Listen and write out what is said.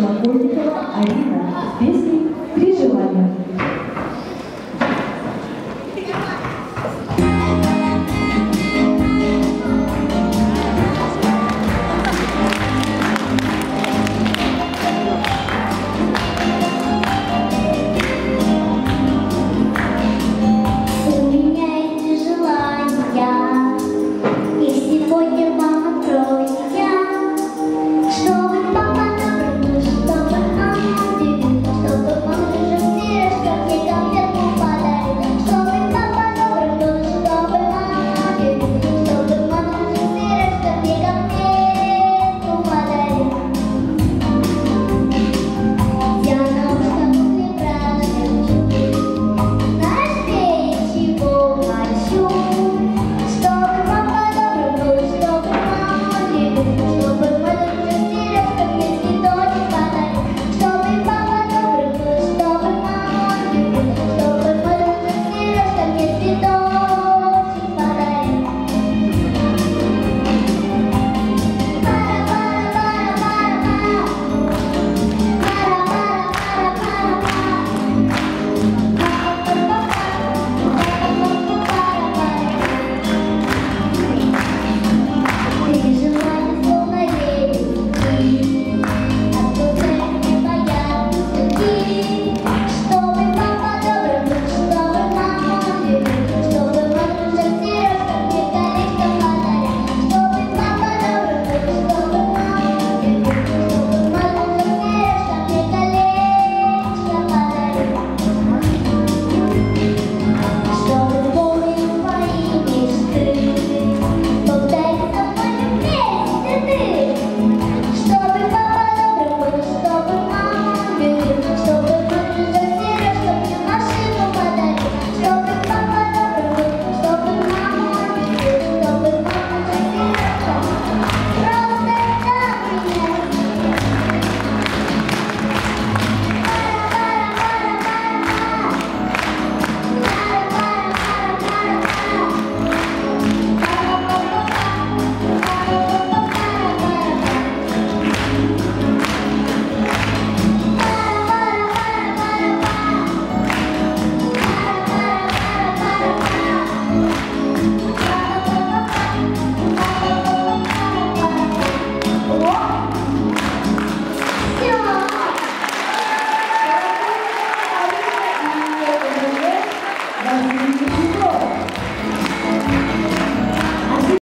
什么国语